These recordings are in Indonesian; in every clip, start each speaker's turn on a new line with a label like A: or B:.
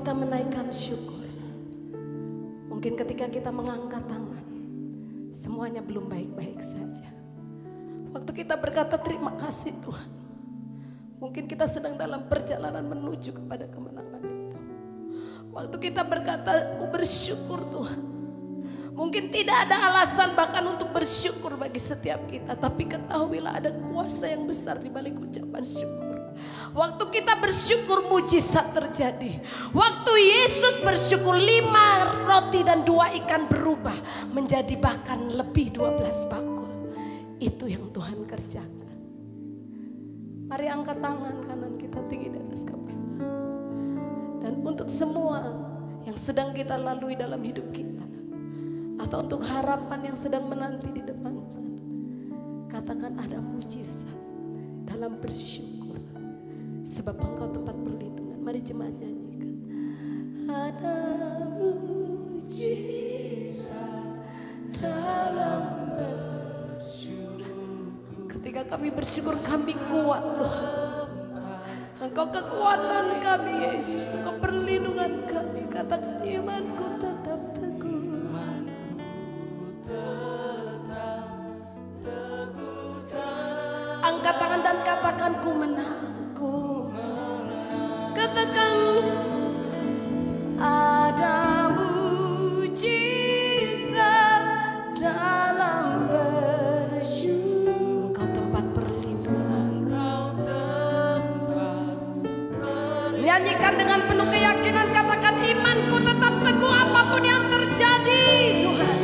A: kita menaikkan syukur. Mungkin ketika kita mengangkat tangan. Semuanya belum baik-baik saja. Waktu kita berkata terima kasih Tuhan. Mungkin kita sedang dalam perjalanan menuju kepada kemenangan itu. Waktu kita berkata, aku bersyukur Tuhan. Mungkin tidak ada alasan bahkan untuk bersyukur bagi setiap kita. Tapi ketahuilah ada kuasa yang besar di balik ucapan syukur. Waktu kita bersyukur mujizat terjadi. Waktu Yesus bersyukur lima roti dan dua ikan berubah menjadi bahkan lebih 12 bakul. Itu yang Tuhan kerjakan. Mari angkat tangan kanan kita tinggi di atas kepala. Dan untuk semua yang sedang kita lalui dalam hidup kita. Atau untuk harapan yang sedang menanti di depan sana. Katakan ada mujizat dalam bersyukur. Sebab engkau tempat perlindungan. Mari jemaat nyanyikan. Ada mujizat dalam bersyukur. Ketika kami bersyukur kami kuat Tuhan. Engkau kekuatan kami Yesus, Engkau perlindungan kami. Katakan imanku tetap teguh. Angkat tangan dan katakan ku menang, Nyanyikan dengan penuh keyakinan katakan imanku tetap teguh apa pun yang terjadi Tuhan.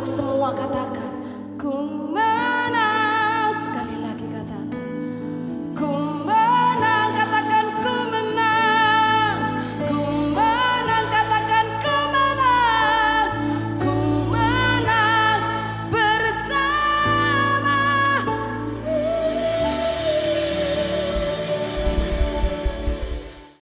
A: Untuk semua katakan,